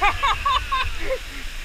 Ha ha ha ha!